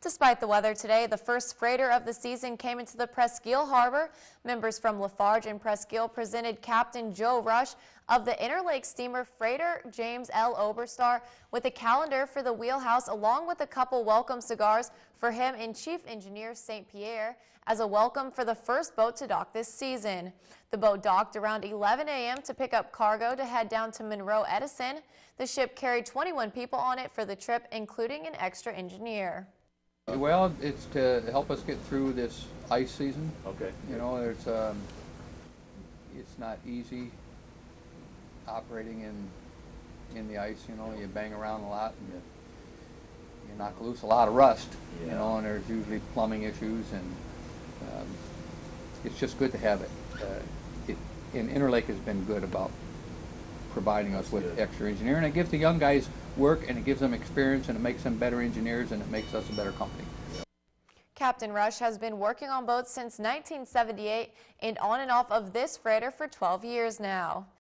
Despite the weather today, the first freighter of the season came into the Presque Isle Harbor. Members from Lafarge and Presque Isle presented Captain Joe Rush of the Interlake steamer freighter James L. Oberstar with a calendar for the wheelhouse along with a couple welcome cigars for him and Chief Engineer St. Pierre as a welcome for the first boat to dock this season. The boat docked around 11 a.m. to pick up cargo to head down to Monroe Edison. The ship carried 21 people on it for the trip, including an extra engineer. Well, it's to help us get through this ice season. Okay. You know, there's, um, it's not easy operating in, in the ice, you know, you bang around a lot and you, you knock loose a lot of rust, Yeah. you know, and there's usually plumbing issues and, um, it's just good to have it. Uh, it, and Interlake has been good about providing us with good. extra engineering. It gives the young guys work and it gives them experience and it makes them better engineers and it makes us a better company. Captain Rush has been working on boats since 1978 and on and off of this freighter for 12 years now.